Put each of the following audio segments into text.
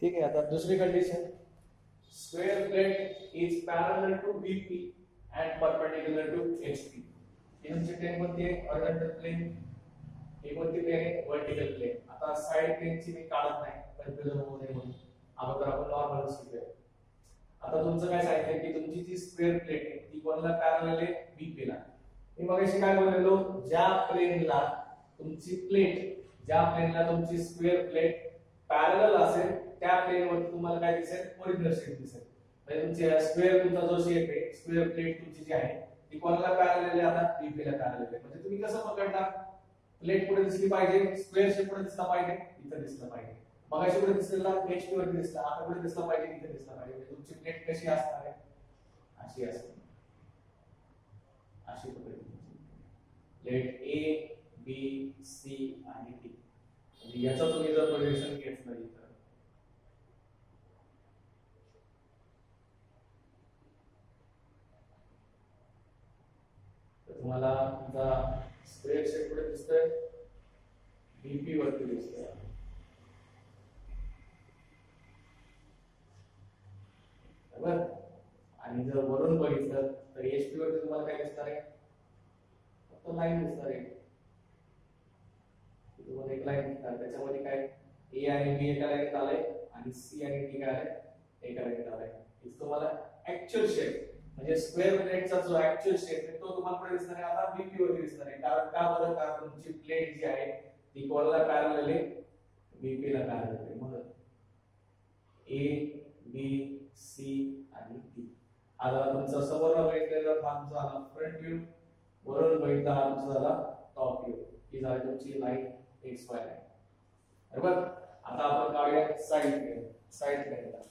ठीक आहे आता दुसरी condition square plate is parallel to BP and perpendicular to HP ही तुमची प्लेन कोणती आहे? हॉरिझॉन्टल प्लेन ही कोणती प्लेन आहे? वर्टिकल प्लेन आता साइड प्लेनची मी काढत नाही. कन्फ्युजन होऊ नये म्हणून. अगोदर आपण नॉर्मल शिकूया आता तुमचं काय सांगितलं की तुमची जी स्क्वेअर प्लेट आहे ती कोणाला पॅरल आहे? बीपी ला. मी मग काय बोललेलो? ज्या प्लेनला तुमची प्लेट ज्या प्लेनला तुमची स्क्वेअर प्लेट पॅरल असेल त्या प्लेन तुम्हाला काय दिसेल? ओरिजिनल शेप दिसेल. म्हणजे तुमची स्क्वेअर तुमचा जो शेप आहे स्क्वेअर प्लेट तुमची जी आहे ती कोणाला पॅरल आहे? आता बीपी ला पॅरल आहे. म्हणजे तुम्ही कसं पकडणार? प्लेट पुढे दिसली पाहिजे? स्क्वेअर शेप पुढे दिसला पाहिजे? इथं दिसलं पाहिजे. मगाशी पुढे दिसलेला? नेक्स्ट वरती दिसला. आता पुढे दिसला पाहिजे? इथे दिसला पाहिजे. म्हणजे तुमची प्लेट कशी असणार आहे? अशी असते. अशी पकडली प्लेट ए बी सी आणि डी म्हणजे याचं तुम्ही जर प्रोजेक्शन घेतलं इथं. तर तुम्हाला तुमचा स्क्वेअर शेप कुठे दिसतोय? बीपी वरती दिसतोय. बरोबर? आणि जर वरून बघितलं तर एचपी वरती तुम्हाला काय दिसणार आहे? फक्त लाईन दिसणार आहे. तुम्हाला एक लाईन दिसणार त्याच्यामध्ये काय? ए आणि बी एका लाईनीत आलंय आणि सी आणि डी काय आहे एका लाईनीत आलंय. तुम्हाला ऍक्च्युअल शेप म्हणजे स्क्वेअर प्लेटचा जो ऍक्च्युअल शेप आहे तो तुम्हाला पुढे दिसणार आहे? आता बीपी वरती दिसणार आहे. कारण का बरं? कारण तुमची प्लेट जी आहे ती कोणाला पॅरल आहे? बीपी ला पॅरल आहे. म्हणून ए बी सी आणि डी आता तुमचा समोर बघितलेला भाग झाला फ्रंट व्ह्यू वरून बघितला हा तुमचा झाला टॉप व्ह्यू ही झाली तुमची लाईन एक्स वाय लाईन बरोबर? आता आपण काढूया साईड साईड प्लेनला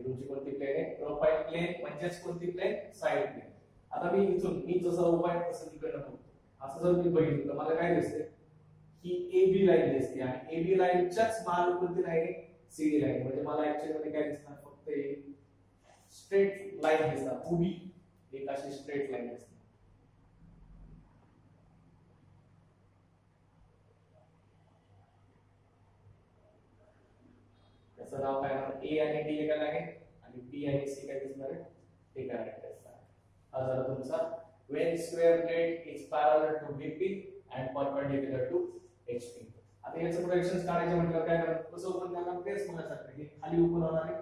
ही तुमची कोणती प्लेन आहे? प्रोफाईल प्लेन म्हणजेच कोणती प्लेन साईड प्लेन आता मी इथून मी जसं उभा आहे तसं तिकडनं बघतो. असं जर मी बघितलं तर मला काय दिसते ही ए बी लाईन दिसते आणि ए बी लाईनच्याच मागे कोणती लाईन आहे सी डी लाईन म्हणजे मला ऍक्च्युअलमध्ये काय दिसणार? फक्त एक स्ट्रेट लाईन दिसणार. उभी एक अशी स्ट्रेट लाईन दिसणार. त्याचं नाव काय होणार ए आणि डी एका लाईन आणि बी आणि सी काय दिसणार आहे? एका लाईन दिसणार हा झाला तुमचा. When square plate is parallel to BP and perpendicular to HP आता याचं प्रोजेक्शन काढायचं म्हटलं काय करणार? कसं ओपन करणार? तेच मला म्हणायचं. हे खाली ओपन होणार आहे.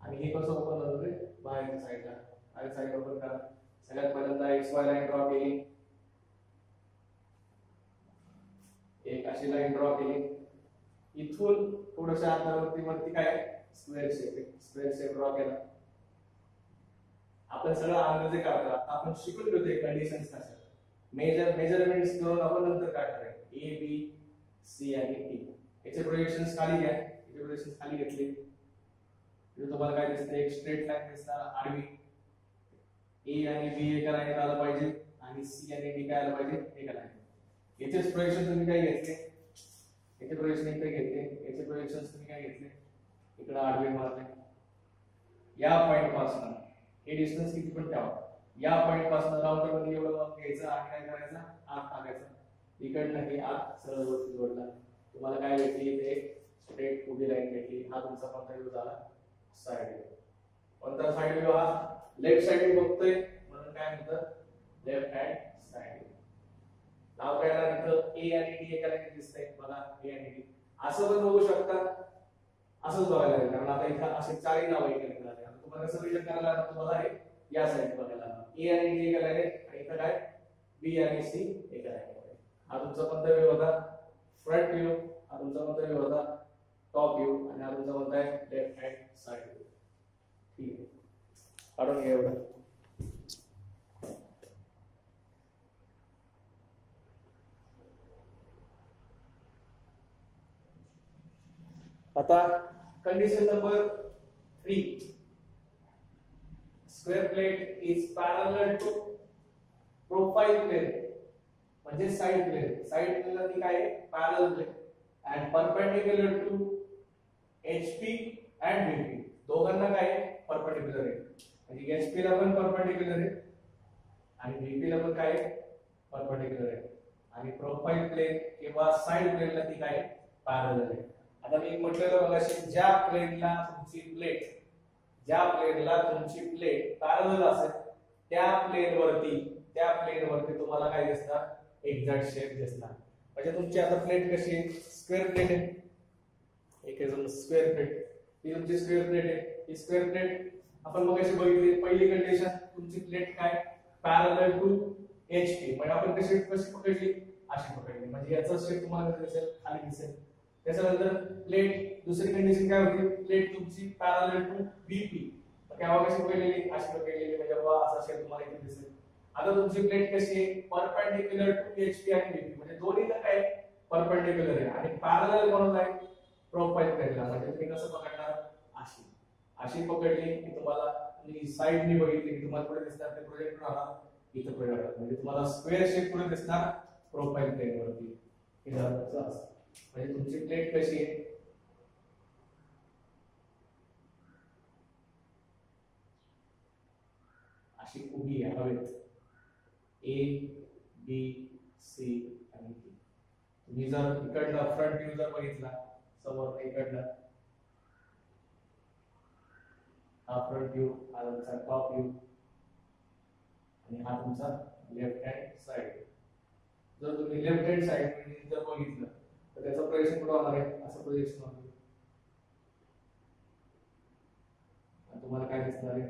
आणि हे कसं ओपन होणार आहे? बाहेरच्या साईडला बाहेर साईड ओपन करा. सगळ्यात पहिल्यांदा एक्स वाय लाईन ड्रॉ केली. एक अशी लाईन ड्रॉ केली. इथून थोडंसं अंतरावरती वरती काय? Square shape square shape draw केला. आपण सगळं अंदाजे काढतो. आता आपण शिकून घेतोय कंडिशन कशा मेजर मेजरमेंट्स घेऊन आपण नंतर काढणार आहे. ए बी सी आणि टी याचे प्रोजेक्शन खाली घ्या. याचे प्रोजेक्शन खाली घेतले. तिथे तुम्हाला काय दिसतं एक स्ट्रेट लाईन दिसणार आडवी. ए आणि बी एका लाईनीत आलं पाहिजे आणि सी आणि डी काय आलं पाहिजे? एका लाईनीत याचेच प्रोजेक्शन तुम्ही काय घेतले? याचे प्रोजेक्शन इकडे घेतले याचे प्रोजेक्शन तुम्ही काय घेतले? इकडे आडवे मारले या पॉइंटपासून हे डिस्टन्स किती पण ठेवा. या पॉइंटपासून राउंडरमध्ये एवढं घ्यायचं आणि काय करायचं? आत टाकायचं. इकडनं हे आत सरळ वरती जोडला. तुम्हाला काय भेटली इथे? स्ट्रेट उभी लाईन भेटली. हा तुमचा कोणता व्ह्यू झाला? साईड व्ह्यू कोणता साईड व्ह्यू हा? लेफ्ट साईड बघतोय. म्हणून काय म्हणतं लेफ्ट हँड साईड नाव काय येणार इथं ए आणि डी एकाला दिसत दिसतंय? बघा ए आणि डी असं पण बघू शकता. असंच बघायला लागेल कारण आता इथं असे चारही नाव एका मिळाले. आता तुम्हाला कसं विचार करायला लागलं? तुम्हाला हे या साईड बघायला ए आणि डी एकाला आहे आणि इथं काय? बी आणि सी एका लाईनीमध्ये हा तुमचा कोणता होता. फ्रंट व्ह्यू हा तुमचा कोणता होता. टॉप व्ह्यू आणि हा तुमचा कोणता आहे लेफ्ट हँड साईड व्ह्यू ठीक आहे. काढून घ्या एवढं. आता condition number three square plate is parallel to profile plane म्हणजे साइड प्लेन साइड प्लेनला ती काय parallel plane and perpendicular to HP and BP दोघांना काय आहे? परपेंडिक्युलर आहे. म्हणजे एचपी ला पण परपेंडिक्युलर आहे आणि बीपी ला पण काय आहे? परपेंडिक्युलर आहे. आणि प्रोफाईल प्लेन किंवा साइड प्लेनला ती काय पॅरल आहे. आता मी म्हटलेलं बघा ज्या प्लेनला तुमची प्लेट ज्या प्लेनला तुमची प्लेट पॅरल असेल त्या प्लेन वरती त्या प्लेन वरती तुम्हाला काय दिसणार? एक्झॅक्ट शेप दिसणार. म्हणजे तुमची आता प्लेट कशी आहे? स्क्वेअर प्लेट आहे. एक स्क्वेअर प्लेट ही तुमची स्क्वेअर प्लेट आहे. ही स्क्वेअर प्लेट आपण मग अशी बघितली. पहिली कंडिशन तुमची प्लेट काय? पॅरल टू एच पी म्हणजे आपण कशी कशी पकडली? अशी पकडली. म्हणजे याचा शेप तुम्हाला दिसेल? खाली दिसेल. त्याच्यानंतर प्लेट दुसरी कंडिशन काय होती? प्लेट तुमची पॅरल टू बीपी केव्हा कशी केलेली अशी केलेली म्हणजे बाबा असा शेप तुम्हाला इथे दिसेल. आता तुमची प्लेट कशी आहे? परपेंडिक्युलर टू एचपी आणि बीपी म्हणजे दोन्हीला काय परपेंडिक्युलर आहे. आणि पॅरल कोणाला आहे? प्रोफाईल प्लेनला म्हणजे तुम्ही कसं पकडणार? अशी. अशी पकडली की तुम्हाला तुम्ही साईडनी बघितली की तुम्हाला पुढे दिसणार ते प्रोजेक्ट राहणार इथं पुढे राहणार. म्हणजे तुम्हाला स्क्वेअर शेप पुढे दिसणार प्रोफाईल प्लेन वरती. हे झालं. असं. म्हणजे तुमची प्लेट कशी आहे? अशी उभी आहे. हवेत ए बी सी आणि डी तुम्ही जर इकडला फ्रंट व्ह्यू जर बघितला समोर इकडला हा फ्रंट व्ह्यू हा तुमचा टॉप व्ह्यू आणि हा तुमचा लेफ्ट हँड साइड जर तुम्ही लेफ्ट हँड साइड जर बघितलं तर त्याचा प्रोजेक्शन कुठं होणार आहे? असं प्रोजेक्शन होणार आणि तुम्हाला काय दिसणार आहे?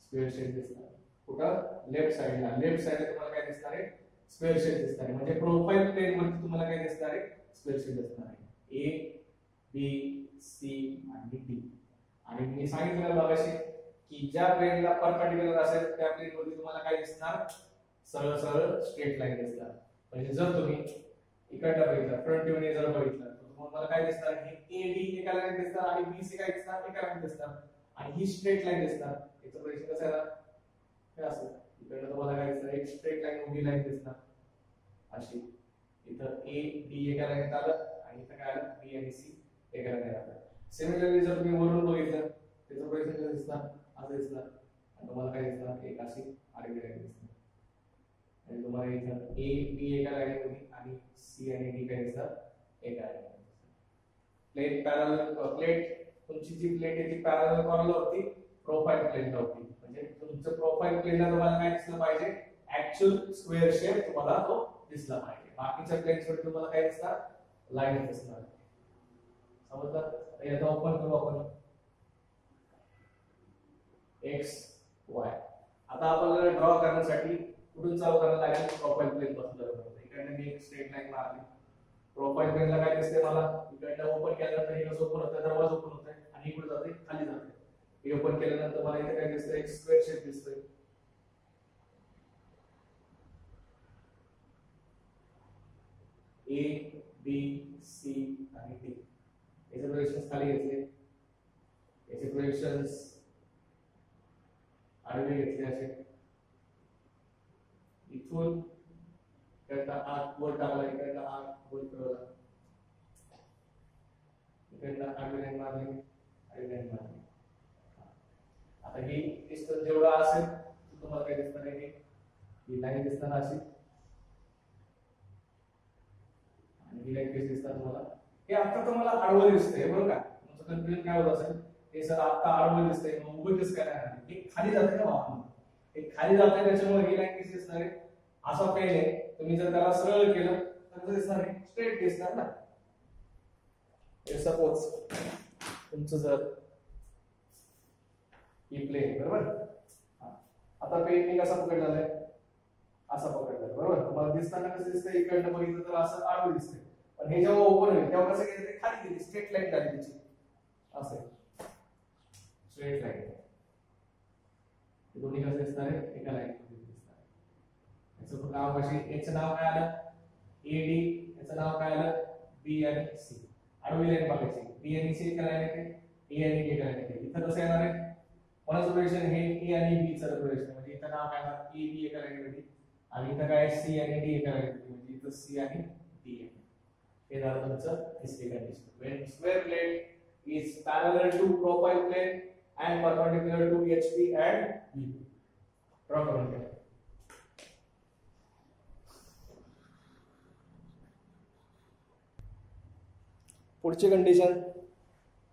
स्क्वेअर शेप दिसणार कुठं? लेफ्ट साइडला लेफ्ट साईडला तुम्हाला काय दिसणार आहे? स्क्वेअर शेप दिसणार आहे. म्हणजे प्रोफाईल प्लेन वरती तुम्हाला काय दिसणार आहे? स्क्वेअर शेप दिसणार आहे. ए बी सी आणि डी आणि मी सांगितलं बघाशी की ज्या प्लेनला परपेंडिक्युलर असेल त्या प्लेनवरती तुम्हाला काय दिसणार? सरळ सरळ स्ट्रेट लाईन दिसणार म्हणजे जर तुम्ही इकडनं बघितलं फ्रंट व्ह्यूने जर बघितलं तर तुम्हाला काय दिसणार? हे ए डी एका लाईन दिसणार आणि बी सी काय दिसणार? एका लाईन दिसणार? आणि ही स्ट्रेट लाईन दिसणार. याचं प्रश्न कसं येणार? हे असं. इकडनं तुम्हाला काय दिसणार? एक स्ट्रेट लाईन उभी लाईन दिसणार. अशी. इथं ए डी एका लाईन आलं आणि इथं काय आलं? बी आणि सी हे करायला येणार सिमिलरली जर तुम्ही वरून बघितलं त्याचं पैसे कसं दिसणार असं दिसणार. आणि तुम्हाला काय दिसणार? एक अशी आडवी लाईन दिसणार. आणि तुम्हाला इथं ए बी एका लाईनीमध्ये आणि सी आणि डी काय दिसतात एका लाईनीमध्ये प्लेट पॅरल प्लेट तुमची जी प्लेट आहे ती पॅरल कॉर्नरला होती प्रोफाईल प्लेनला होती. म्हणजे तुमचं प्रोफाईल प्लेनला तुम्हाला काय दिसलं पाहिजे? ऍक्च्युअल स्क्वेअर शेप तुम्हाला तो दिसला पाहिजे. बाकीच्या प्लेन्स वर तुम्हाला काय दिसणार? लाईन दिसणार. समजलं? याचा ओपन करू आपण. एक्स वाय आता आपल्याला ड्रॉ करण्यासाठी कुठून चालू करायला लागेल? प्रोफाईल प्लेन पासून इकडे मी एक स्ट्रेट लाईन मारली. प्रोफाईल प्लेनला काय दिसते मला? इकडनं ओपन केल्यानंतर हे कसं ओपन होतं दरवाजा ओपन होतोय. आणि इकडे जाते खाली जाते हे ओपन केल्यानंतर मला इथे काय दिसतंय? एक स्क्वेअर शेप दिसतोय. ए बी सी आणि डी याचे प्रोजेक्शन्स खाली घेतले याचे प्रोजेक्शन्स आडवे घेतले असे इथून इकडचा आत वर टाकला इकडचा आत वर फिरवला इकडनं आडवी लाईन मारली आडवी लाईन मारली आता ही डिस्टन्स जेवढा असेल तुम्हाला काही दिसणार नाही ही लाईन दिसताना अशी आणि ही लाईन कशी दिसतात तुम्हाला हे आता तुम्हाला आडवं दिसतंय बरोबर का? तुमचं कन्फ्युजन काय होत असेल? हे सर आता आडवं दिसतंय मग उभं कसं काय राहणार? हे खाली जाते ना वाहन हे खाली जाते त्याच्यामुळे हे लाईन कशी दिसणार आहे. असा पेन आहे. तुम्ही जर त्याला सरळ केलं तर कसं दिसणार आहे? स्ट्रेट दिसणार ना? सपोज तुमचं जर ही प्लेन बरोबर? हा. आता पेन मी कसा पकडलेला आहे असा पकडला बरोबर? तुम्हाला दिसताना कसं दिसतंय? इकडनं बघितलं तर असं आडवं दिसतंय. पण हे जेव्हा ओपन होईल तेव्हा कसं केलं ते खाली गेली स्ट्रेट लाईन झाली त्याची असं स्ट्रेट लाईन दोन्ही कसं दिसणार आहे? एका लाईन दिसणार याचं नाव कशी? याचं नाव काय आलं? ए डी याचं नाव काय आलं? बी आणि सी आडवी लाईन बघायची. बी आणि सी एका लाईन येते ए आणि डी एका लाईन येते इथं कसं येणार आहे? कोणाचं प्रोजेक्शन हे ए आणि बी चं प्रोजेक्शन म्हणजे इथं नाव काय येणार? ए बी एका लाईन आणि इथं काय सी आणि डी एका लाईन म्हणजे इथं सी आणि डी आहे. हे झालं तुमचं तिसरी condition when square plate is parallel to profile plane and perpendicular to HP and VP draw करून घ्या पुढची condition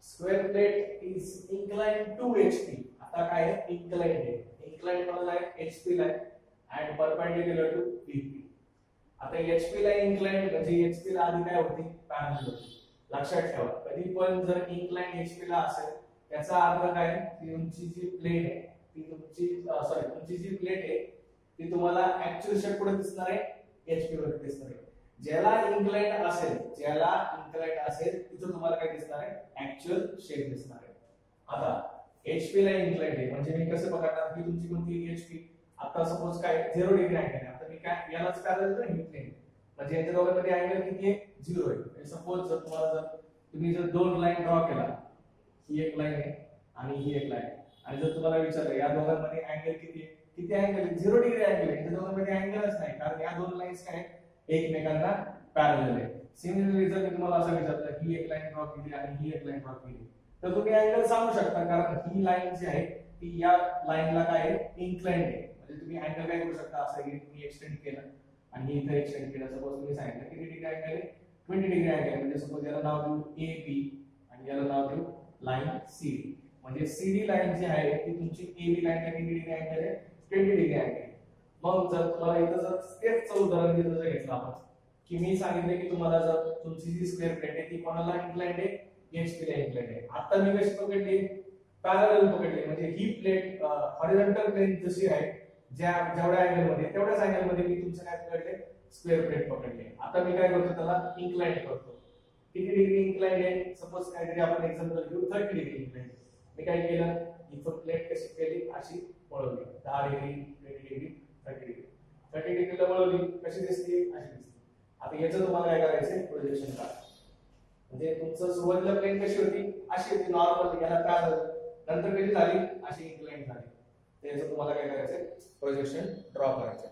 square plate is incline to HP आता काय आहे? इन्क्लाइन आहे. इन्क्लाइन कोणाला आहे एचपी ला आहे. अँड परपेंडिक्युलर टू व्हीपी आता एचपी ला इन्क्लाइंट म्हणजे एचपी ला आधी काय होती? पॅनल होती लक्षात ठेवा. कधी पण जर इन्क्लाइंट एचपी ला असेल त्याचा अर्थ काय? की तुमची जी प्लेट आहे ती तुमची सॉरी तुमची जी प्लेट आहे ती तुम्हाला ऍक्च्युअल शेप कुठे दिसणार आहे एचपी वर दिसणार आहे. ज्याला इन्क्लाइंट असेल ज्याला इन्क्लाइंट असेल तिथं तुम्हाला काय दिसणार आहे? ऍक्च्युअल शेप दिसणार आहे. आता एचपी ला इन्क्लाइंट आहे म्हणजे मी कसं बघणार? की तुमची कोणती एचपी आता सपोज काय झिरो डिग्री अँगल आहे. काय यालाच पॅरल तर म्हणजे यांच्या दोघांमध्ये अँगल किती आहे? झिरो आहे. म्हणजे सपोज जर तुम्हाला जर तुम्ही जर दोन लाईन ड्रॉ केला ही एक लाईन आहे आणि ही एक लाईन आणि जर तुम्हाला विचारलं या दोघांमध्ये अँगल किती आहे? किती अँगल झिरो डिग्री अँगल आहे. त्या दोघांमध्ये अँगलच नाही. कारण या दोन लाईन्स काय? एकमेकांना पॅरल आहे. सिमिलरली जर मी तुम्हाला असं विचारलं ही एक लाईन ड्रॉ केली आणि ही एक लाईन ड्रॉ केली. तर तुम्ही अँगल सांगू शकता कारण ही लाईन जी आहे ती या लाईनला काय आहे? इन्क्लाइंड आहे. म्हणजे तुम्ही अँगल काय करू शकता असं की तुम्ही एक्सटेंड केलं. आणि इथं एक्सटेंड केलं. सपोज तुम्ही सांगितलं किती डिग्री अँगल आहे ट्वेंटी डिग्री अँगल म्हणजे सपोज याला नाव देऊ ए बी आणि याला नाव देऊ लाईन सी म्हणजे सी डी लाईन जी आहे ती तुमची ए बी लाईन किती डिग्री अँगल आहे ट्वेंटी डिग्री अँगल मग जर तुम्हाला इथं जर तेच उदाहरण दिलं जर घेतलं आपण. की मी सांगितलं की तुम्हाला जर तुमची जी स्क्वेअर प्लेट आहे ती कोणाला इन्क्लाइंड आहे? एचपी ला इन्क्लाइंड आहे. आता मी कशी पकडली. पॅरल पकडली. म्हणजे ही प्लेट हॉरिझॉन्टल प्लेन जशी आहे ज्या जेवढ्या अँगलमध्ये तेवढ्याच अँगलमध्ये मी तुमचं काय पकडले स्क्वेअर प्लेट पकडले आता मी काय करतो त्याला? इन्क्लाइंड करतो. किती डिग्री इन्क्लाइंड आहे? सपोज काहीतरी आपण एक्झाम्पल घेऊ. थर्टी डिग्री इन्क्लाइंड मी काय केलं? इथं प्लेट कशी केली? अशी वळवली. दहा degree twenty degree thirty degree thirty डिग्रीला वळवली. कशी दिसते? अशी दिसते. आता याचं तुम्हाला काय करायचं प्रोजेक्शन काढ म्हणजे तुमचं सुरुवातीला प्लेन कशी होती? अशी होती. नॉर्मल याला झालं. नंतर कशी झाली? अशी इन्क्लाइंड झाली. त्याचं तुम्हाला काय करायचंय प्रोजेक्शन ड्रॉ करायचं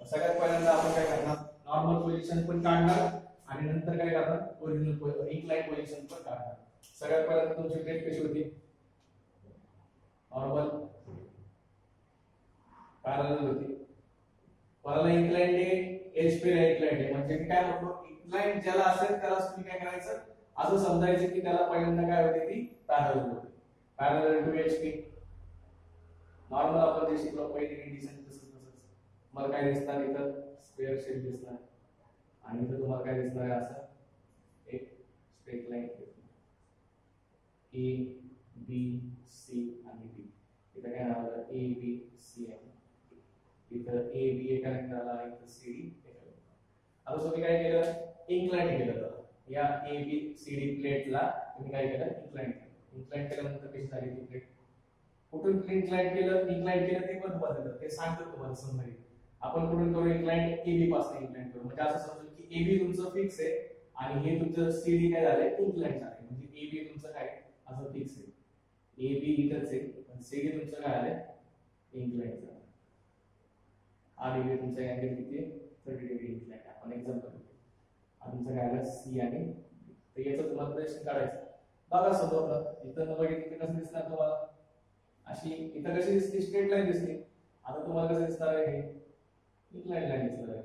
सगळ्यात पहिल्यांदा आपण काय करणार नॉर्मल पोझिशन पण काढणार आणि नंतर काय करणार ओरिजिनल इन्क्लाइंड पोझिशन पण काढणार. सगळ्यात पहिल्यांदा तुमची ग्रेड कशी होती? नॉर्मल पॅरल होती. पॅरल इन्क्लाइंड आहे एच पी इन्क्लाइंड आहे म्हणजे मी काय म्हणतो इन्क्लाइंड ज्याला असेल त्याला तुम्ही काय करायचं? असं समजायचं की त्याला पहिल्यांदा काय होते ती पॅरल होती. Parallel to H P. Normal आपण जे शिकलो पहिली कंडिशन तसंच तसंच मला काय दिसणार इथं? स्क्वेअर शेप दिसणार. आणि इथं तुम्हाला काय दिसणार आहे असं? एक straight line A B C आणि डी इथं काय नाव आलं ए बी सी एम इथं ए बी एका रंगाला इथं सी डी आता तुम्ही काय केलं? इन्क्लाइंट केलं या ए बी सी डी प्लेटला तुम्ही काय केलं? इन्क्लाइंट केलं. केल्यानंतर कशी झाली ती प्लेट कुठून इन्क्लाइंड केलं इन्क्लाइंड केलं ते पण बदलतं ते सांगतो तुम्हाला समजा आपण कुठून करू इन्क्लाइंड एबी पासून इन्क्लाइंड करू. म्हणजे असं समजून की ए बी तुमचं फिक्स आहे आणि हे तुमचं सीडी काय झालंय? इन्क्लाइंड झालंय. म्हणजे ए बी तुमचं काय? असं फिक्स आहे. ए बी इथंच आहे पण सीडी तुमचं काय आलंय इन्क्लाइंड झालं आर डिग्री तुमचा अँगल किती थर्टी डिग्री इन्क्लाइंड आपण एक्झाम्पल हा तुमचं काय आलं सी आणि तर याचं तुम्हाला प्रश्न काढायचं. बघा समोर इथं न बघितलं कसं दिसणार तुम्हाला? अशी इथं कशी दिसते? स्ट्रेट लाईन दिसते. आता तुम्हाला कसं दिसणार आहे हे? इन्क्लाइंड लाईन दिसणार आहे.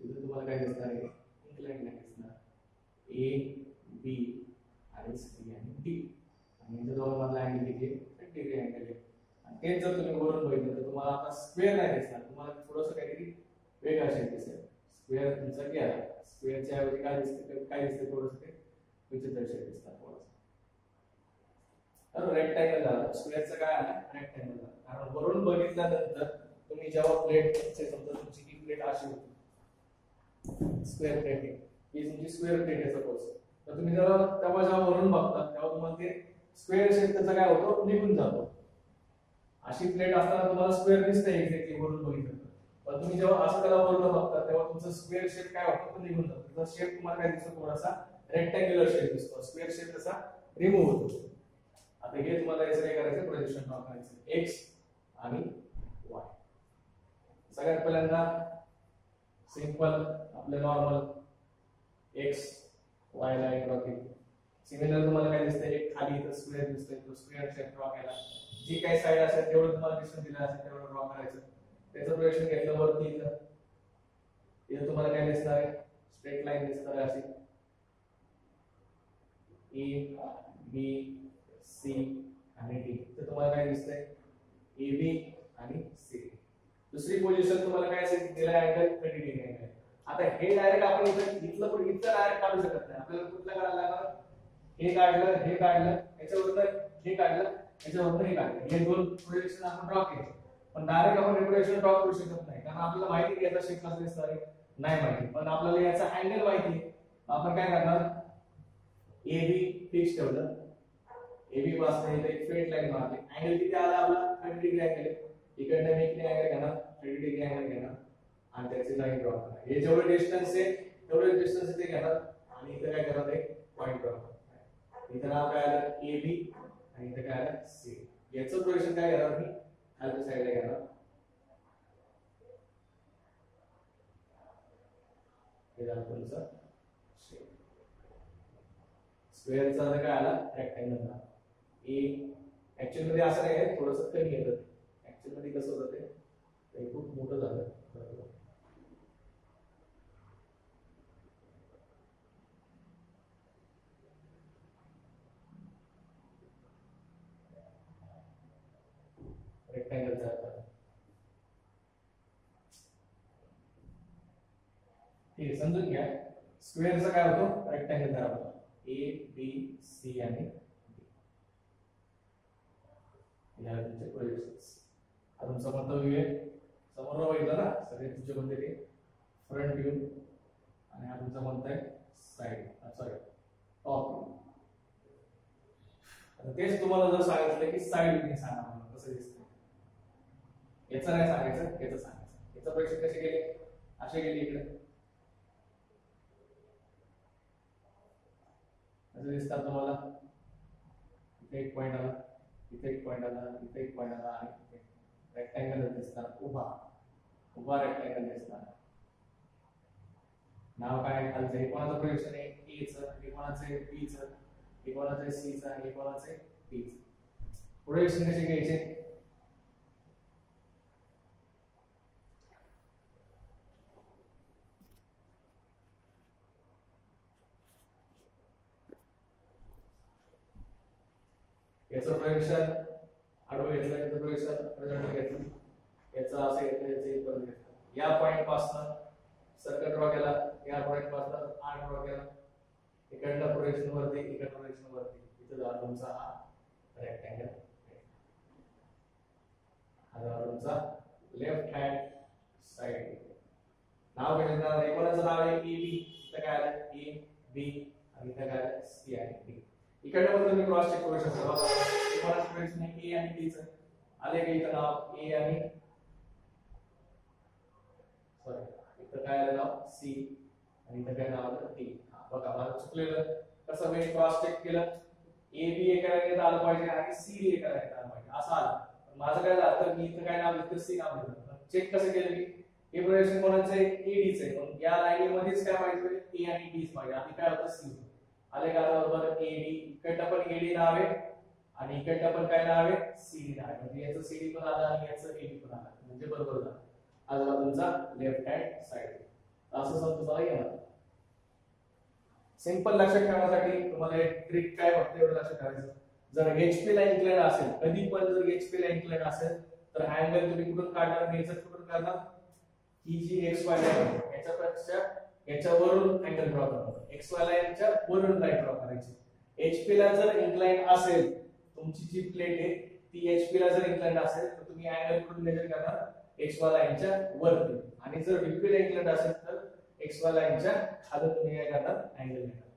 तिथं तुम्हाला काय दिसणार आहे? इन्क्लाइंड लाईन दिसणार. ए बी आणि सी आणि डी आणि इथं दोन मधला अँगल किती आहे. थर्टी डिग्री अँगल आहे. आणि तेच जर तुम्ही वरून बघितलं तर तुम्हाला आता स्क्वेअर नाही दिसणार? तुम्हाला थोडंसं काहीतरी वेगळा शेप दिसेल. स्क्वेअर तुमचा गेला स्क्वेअरच्या ऐवजी काय दिसते? काय दिसते थोडंसं ते? विचित्र शेप दिसतात थोडंसं. तर रेक्टँगल झालं. स्क्वेअरचं काय आलं? रेक्टँगल झालं. कारण वरून बघितल्यानंतर तुम्ही जेव्हा प्लेट समजा तुमची ही प्लेट अशी होती. स्क्वेअर प्लेट आहे. ही तुमची स्क्वेअर प्लेट आहे सपोज तर तुम्ही जेव्हा तेव्हा जेव्हा वरून बघता तेव्हा तुम्हाला ते स्क्वेअर शेप त्याचा काय होतो? निघून जातो. अशी प्लेट असताना तुम्हाला स्क्वेअर दिसते एक्झॅक्टली वरून बघितलं पण तुम्ही जेव्हा असं त्याला वरून बघता तेव्हा तुमचं स्क्वेअर शेप काय होतो? तो निघून जातो. त्याचा शेप तुम्हाला काय दिसतो? थोडासा रेक्टँग्युलर शेप दिसतो. स्क्वेअर शेप त्याचा रिमूव्ह होतो. आता हे तुम्हाला याचं काय करायचं प्रोजेक्शन ड्रॉ करायचं एक्स आणि वाय सगळ्यात पहिल्यांदा सिंपल आपलं normal X Y line draw केली. सिमिलर तुम्हाला काय दिसतंय? एक खाली इथं स्क्वेअर दिसतोय. तो स्क्वेअर शेप ड्रॉ केला. जी काही साईड असेल तेवढं तुम्हाला डिस्टन्स दिलं असेल तेवढं ड्रॉ करायचं. त्याचं प्रोजेक्शन घेतलं वरती इथं. इथं तुम्हाला काय दिसणार आहे? स्ट्रेट लाईन दिसणार आहे अशी. ए बी सी आणि डी तर तुम्हाला काय दिसतंय? ए बी आणि सी दुसरी पोझिशन तुम्हाला काय असेल? दिला अँगल थर्टी डिग्री अँगल आता हे डायरेक्ट आपण इथं इथलं पण इथलं डायरेक्ट काढू शकत नाही. आपल्याला कुठलं काढायला लागणार? हे काढलं हे काढलं याच्यावरनं हे काढलं याच्यावरनं हे काढलं. हे दोन प्रोजेक्शन आपण ड्रॉ केले. पण डायरेक्ट आपण प्रोजेक्शन ड्रॉ करू शकत नाही. कारण आपल्याला माहिती की याचा शेप कसा दिसणार नाही माहिती. पण आपल्याला याचा अँगल माहिती आहे. आपण काय करणार? ए बी फिक्स ठेवलं. एबी पासून इथे एक स्ट्रेट लाईन मारली. अँगल किती आला आपला? थर्टी डिग्री अँगल इकडनं मी किती अँगल घेणार थर्टी डिग्री अँगल घेणार. आणि त्याची लाईन ड्रॉ करणार. हे जेवढे डिस्टन्स आहे तेवढे डिस्टन्स इथे घेणार. आणि इथे काय करणार एक पॉईंट ड्रॉ करणार. इथं नाव काय आलं? ए बी आणि इथं काय आलं? सी याचं प्रोजेक्शन काय घेणार मी? खालच्या साईडला घेणार. हे झालं तुमचं स्क्वेअरचा काय आला? रेक्टँगल ऍक्च्युअलमध्ये असं नाही थोडस कमी येतं ऍक्च्युअलमध्ये कसं होतं ते? खूप मोठं झालं. रेक्टँगलचा ठीक आहे समजून घ्या. स्क्वेअरचा काय होतो? रेक्टँगल तयार होतो ए बी सी आणि या तुमचे प्रोजेक्शन्स हा तुमचा मंतव्य आहे समोर बघितला ना सगळे तुमचे कोणते ते? फ्रंट व्ह्यू आणि हा तुमचा म्हणताय साईड सॉरी टॉप आता तेच तुम्हाला जर सांगितलं की साईड व्ह्यू सांगा म्हणून कसं दिसतं याचं नाही सांगायचं याचं सांगायचं. याचं पैसे कसे गेले असे गेले इकडे. असं दिसतात तुम्हाला. एक पॉईंट आला. इथे एक पॉईंट आला इथे एक पॉईंट आला आणि रेक्टँगल दिसतात उभा. उभा रेक्टँगल दिसणार. नाव काय? खालचं हे कोणाचं प्रोजेक्शन आहे? ए च. हे कोणाचं आहे? हे आहे? आणि हे कोणाचं प्रोजेक्शन कसे घ्यायचे? याचा प्रोजेक्शन आडवं घेतला याचा प्रोजेक्शन हॉरिझॉन्टल घेतला. याचा असं घेतलं याचं पर्यंत घेतलं. या पॉईंटपासून सर्कल ड्रॉ केला या पॉईंटपासून आठ ड्रॉ केला. इकडलं प्रोजेक्शन वरती इकडलं प्रोजेक्शन वरती. इथं झाला तुमचा हा रेक्टँगल हा झाला तुमचा लेफ्ट हँड साइड नाव काय देणार आहे नाव आहे ए बी इथं काय आलं? ए बी आणि इथं काय आलं? सी आणि डी इकडे पण तुम्ही क्रॉस चेक करू शकता. तुम्हाला स्टुडंट्स प्रोजेक्शन ए आणि बी चं आले का इथं नाव? ए आणि सॉरी इथं काय आलं नाव? सी आणि इथं काय नाव आलं? डी बघा मला चुकलेलं. कसं मी क्रॉस चेक केलं? ए बी एका रांगेत आलं पाहिजे आणि सी बी एका रांगेत आलं पाहिजे. असं आलं. पण माझं काय झालं? तर मी इथं काय नाव लिहिलं सी नाव लिहिलं चेक कसं केलं मी? हे प्रोजेक्शन कोणाचं आहे? ए डीचं आहे. या लाईनीमध्येच काय पाहिजे? ए आणि डीच पाहिजे. आधी काय होतं? सी आले का बरोबर ए डी इकडनं पण ए डी नाव आहे आणि इकडनं पण काय नाव आहे सी डी नाव आहे म्हणजे याचं सी डी पण आलं आणि याचं ए डी पण आलं. म्हणजे बरोबर झालं. हा झाला तुमचा लेफ्ट हँड साइड असं सर तुम्हाला येणार. सिंपल लक्षात ठेवण्यासाठी तुम्हाला एक ट्रिक काय फक्त एवढं लक्षात ठेवायचं? जर एचपी ला इन्क्लाइन असेल कधी पण जर एचपी ला इन्क्लाइन असेल तर अँगल तुम्ही कुठून काढणार? याच्यात कुठून काढणार? ही जी एक्स वाय आहे याच्यापेक्षा याच्यावरून अँगल ड्रॉ करणार एक्स वाय लाईनच्या वरून लाईन ड्रॉ करायची. एचपी ला जर इन्क्लाइन असेल तुमची जी प्लेट आहे ती एचपी ला जर इन्क्लाइन असेल तर तुम्ही अँगल कुठून मेजर करणार एक्स वाय लाईनच्या वरती. आणि जर डीपी ला इन्क्लाइन असेल तर एक्स वाय लाईनच्या खाली तुम्ही काय करणार? अँगल घेणार